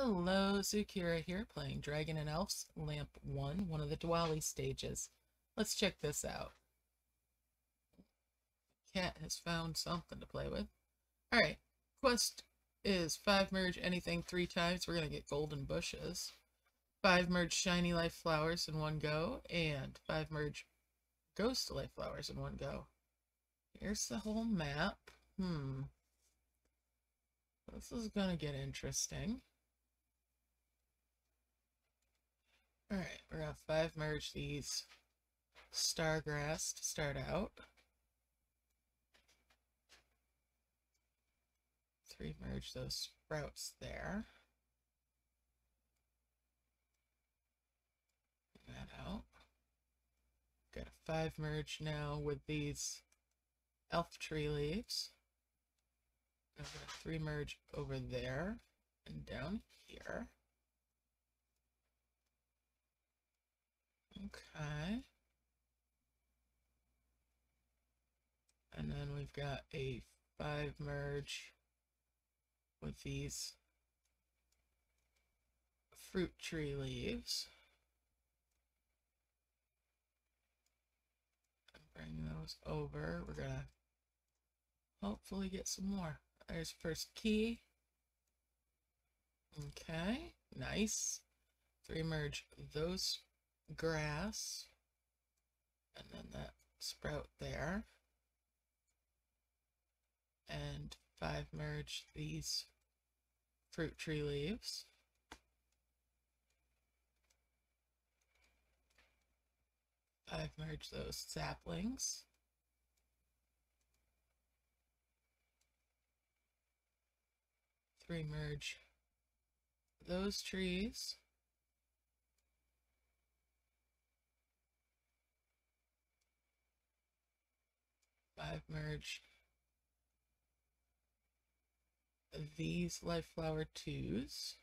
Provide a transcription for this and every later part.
Hello, Zukira here, playing Dragon and Elfs, Lamp 1, one of the Diwali stages. Let's check this out. Cat has found something to play with. Alright, quest is 5 merge anything 3 times, we're gonna get golden bushes. 5 merge shiny life flowers in one go, and 5 merge ghost life flowers in one go. Here's the whole map. Hmm. This is gonna get interesting. Alright, we're gonna five merge these stargrass to start out. Three merge those sprouts there. That out. Got a five merge now with these elf tree leaves. I'm gonna three merge over there and down here. Okay. And then we've got a five merge with these fruit tree leaves. Bring those over. We're gonna hopefully get some more. There's first key. Okay, nice. Three merge those grass and then that sprout there. And five merge these fruit tree leaves. Five merge those saplings. Three merge those trees five merge these life flower twos.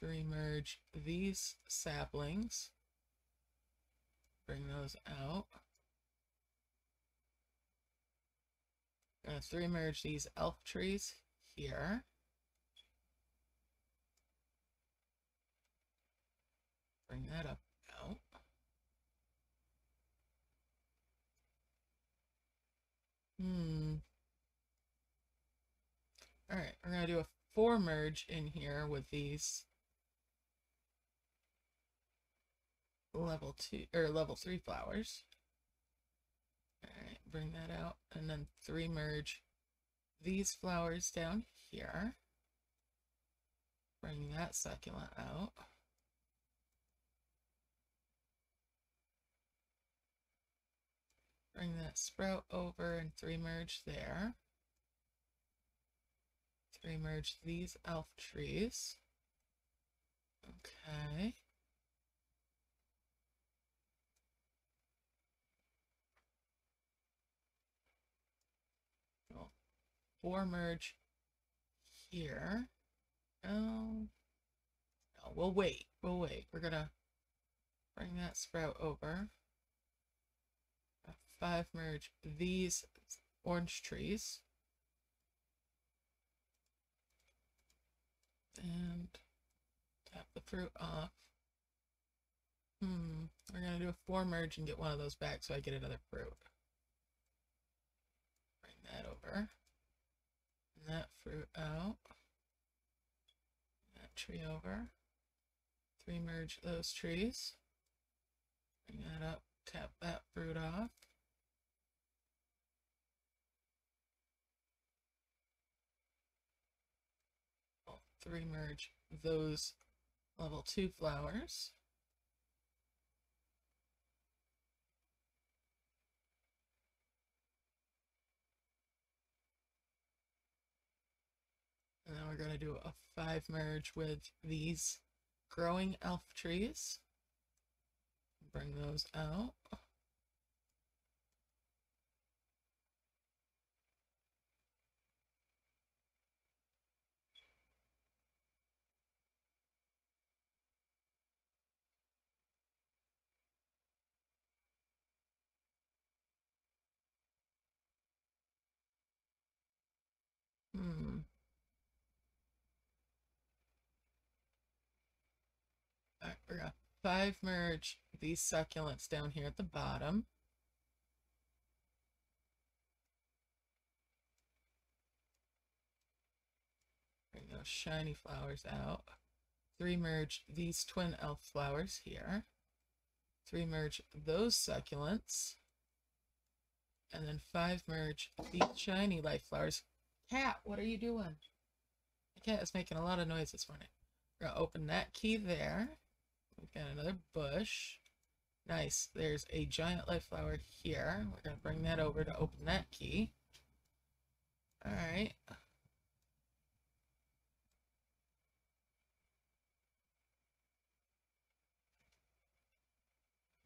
Three merge these saplings. Bring those out. Three merge these elf trees here. Bring that up out. Hmm. Alright, we're going to do a four merge in here with these level two or level three flowers. Alright, bring that out and then three merge these flowers down here. Bring that succulent out. Bring that sprout over and three merge there. Three merge these elf trees. Okay. Well, four merge here. Oh, no, we'll wait. We'll wait. We're gonna bring that sprout over five merge these orange trees. And tap the fruit off. Hmm, we're going to do a four merge and get one of those back so I get another fruit. Bring that over. And that fruit out. That tree over. Three merge those trees. Bring that up, tap that fruit off. Three merge those level two flowers. And then we're going to do a five merge with these growing elf trees. Bring those out. Hmm. We're gonna five merge these succulents down here at the bottom. Bring those shiny flowers out. Three merge these twin elf flowers here. Three merge those succulents. And then five merge these shiny life flowers. Cat, what are you doing? The cat is making a lot of noise this morning. We're gonna open that key there. We've got another bush. Nice. There's a giant life flower here. We're gonna bring that over to open that key. Alright.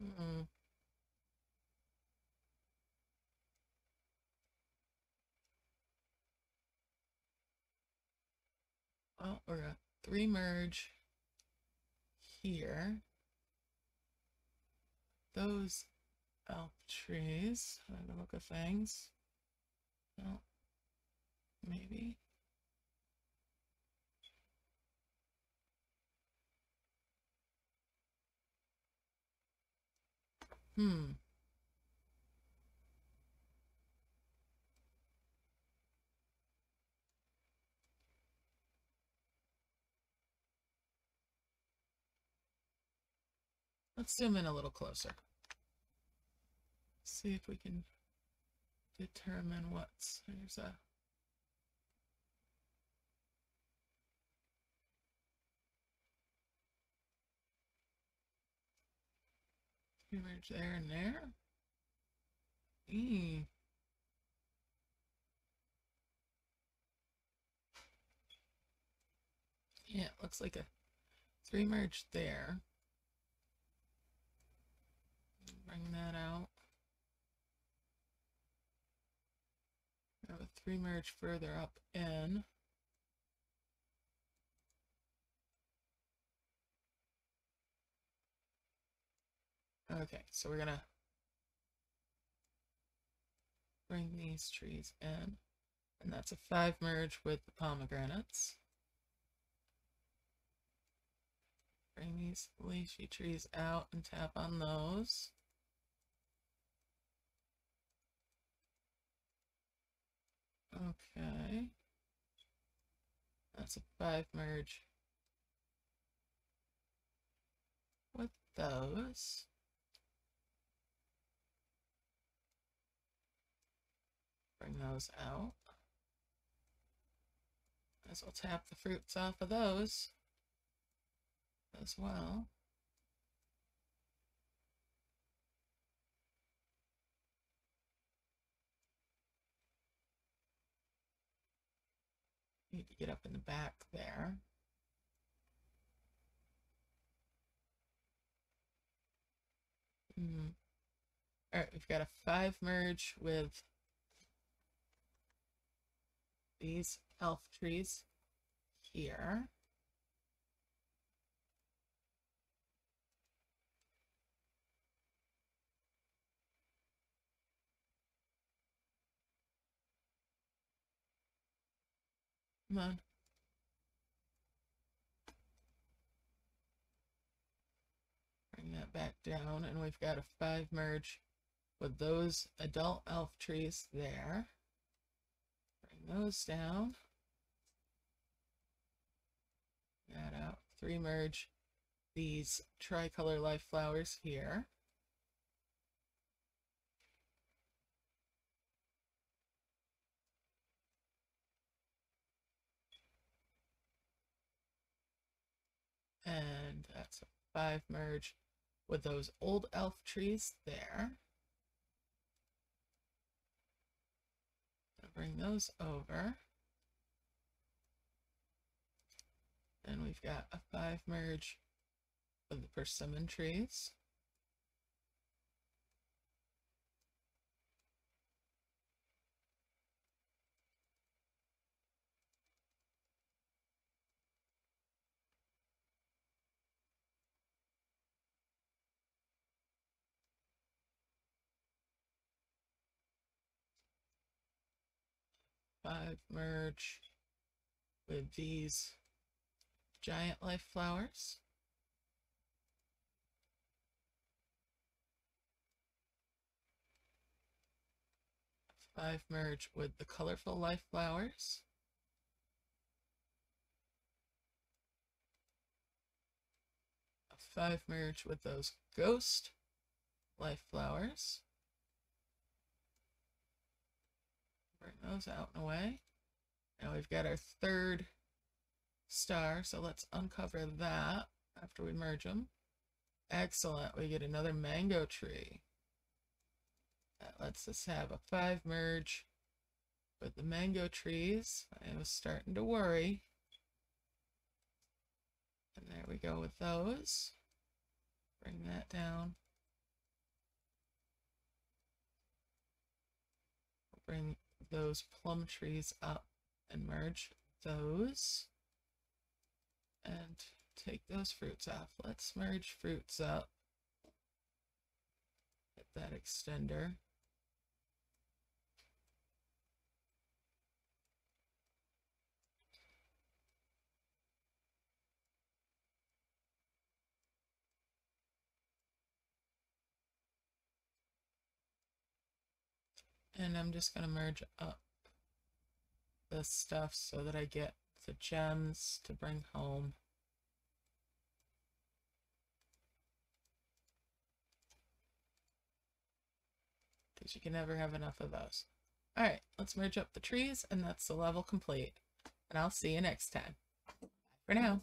Hmm. Well, we're three merge here. Those elf trees, by the look of things. No, maybe. Hmm. Let's zoom in a little closer. See if we can determine what's there's a image there and there. Mm. Yeah, it looks like a three merge there. Bring that out. Have a three merge further up in. Okay, so we're gonna bring these trees in. And that's a five merge with the pomegranates. Bring these leafy trees out and tap on those. Okay. That's a five merge with those. Bring those out. As we'll tap the fruits off of those as well. Need to get up in the back there. Mm. All right, we've got a five merge with these elf trees here. Come on. Bring that back down, and we've got a five merge with those adult elf trees there. Bring those down. That out. Three merge these tricolor life flowers here. And that's a five merge with those old elf trees there. bring those over. Then we've got a five merge with the persimmon trees. Five merge with these giant life flowers. Five merge with the colorful life flowers. Five merge with those ghost life flowers. Bring those out and away. Now we've got our third star, so let's uncover that after we merge them. Excellent, we get another mango tree. That lets us have a five merge with the mango trees. I was starting to worry. And there we go with those. Bring that down. Bring those plum trees up and merge those. And take those fruits off. Let's merge fruits up. Get that extender. And I'm just going to merge up this stuff so that I get the gems to bring home. Because you can never have enough of those. Alright, let's merge up the trees and that's the level complete. And I'll see you next time. For now.